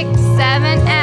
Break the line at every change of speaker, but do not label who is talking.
Six, six, seven, eight.